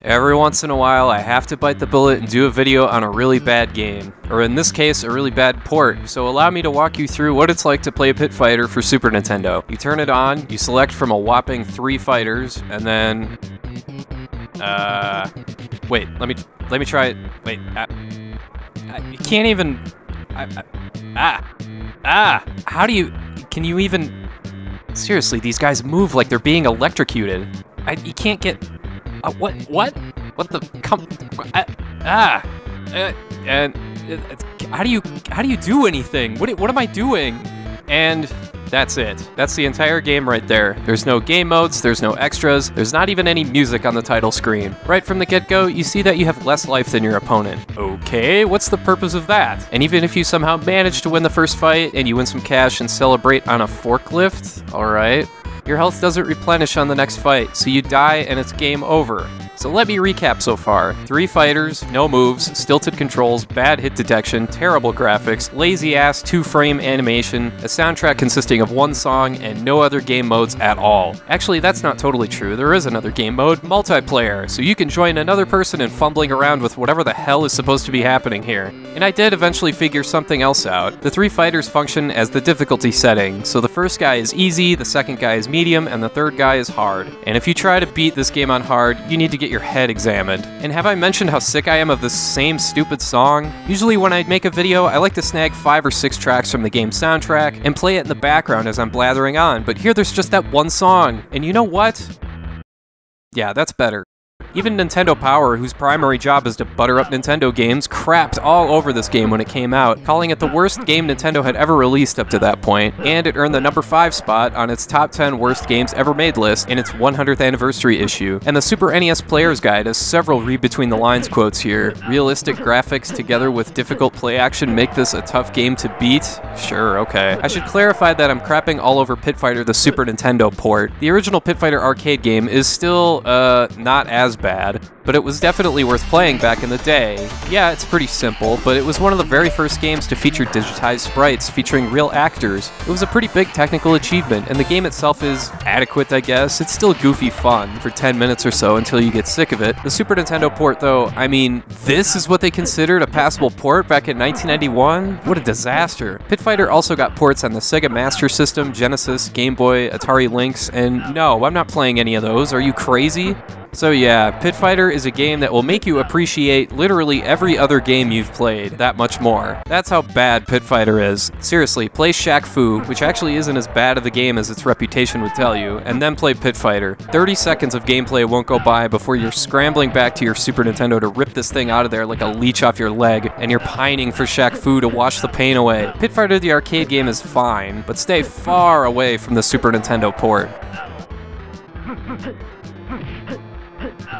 Every once in a while, I have to bite the bullet and do a video on a really bad game, or in this case, a really bad port. So allow me to walk you through what it's like to play Pit Fighter for Super Nintendo. You turn it on, you select from a whopping three fighters, and then, uh, wait, let me let me try it. Wait, I, I, you can't even. I, I, ah, ah. How do you? Can you even? Seriously, these guys move like they're being electrocuted. I, you can't get. Uh, what? What? What the? Come. Uh, ah. Uh, and it, how do you how do you do anything? What what am I doing? And that's it. That's the entire game right there. There's no game modes, there's no extras, there's not even any music on the title screen. Right from the get go, you see that you have less life than your opponent. Okay, what's the purpose of that? And even if you somehow manage to win the first fight and you win some cash and celebrate on a forklift, alright, your health doesn't replenish on the next fight, so you die and it's game over. So let me recap so far. Three fighters, no moves, stilted controls, bad hit detection, terrible graphics, lazy ass two frame animation, a soundtrack consisting of one song, and no other game modes at all. Actually, that's not totally true. There is another game mode, multiplayer, so you can join another person in fumbling around with whatever the hell is supposed to be happening here. And I did eventually figure something else out. The three fighters function as the difficulty setting, so the first guy is easy, the second guy is medium, and the third guy is hard. And if you try to beat this game on hard, you need to get your head examined. And have I mentioned how sick I am of this same stupid song? Usually when I make a video, I like to snag five or six tracks from the game's soundtrack and play it in the background as I'm blathering on, but here there's just that one song. And you know what? Yeah, that's better. Even Nintendo Power, whose primary job is to butter up Nintendo games, crapped all over this game when it came out, calling it the worst game Nintendo had ever released up to that point, and it earned the number 5 spot on its top 10 worst games ever made list in its 100th anniversary issue. And the Super NES Player's Guide has several read between the lines quotes here. Realistic graphics together with difficult play action make this a tough game to beat? Sure, okay. I should clarify that I'm crapping all over Pit Fighter the Super Nintendo port. The original Pit Fighter arcade game is still, uh, not as bad, but it was definitely worth playing back in the day. Yeah, it's pretty simple, but it was one of the very first games to feature digitized sprites featuring real actors. It was a pretty big technical achievement, and the game itself is adequate, I guess. It's still goofy fun for 10 minutes or so until you get sick of it. The Super Nintendo port, though, I mean, this is what they considered a passable port back in 1991? What a disaster. Pit Fighter also got ports on the Sega Master System, Genesis, Game Boy, Atari Lynx, and no, I'm not playing any of those. Are you crazy? So yeah, Pit Fighter is a game that will make you appreciate literally every other game you've played that much more. That's how bad Pit Fighter is. Seriously, play Shaq Fu, which actually isn't as bad of a game as its reputation would tell you, and then play Pit Fighter. 30 seconds of gameplay won't go by before you're scrambling back to your Super Nintendo to rip this thing out of there like a leech off your leg, and you're pining for Shaq Fu to wash the pain away. Pit Fighter the arcade game is fine, but stay far away from the Super Nintendo port. Huh?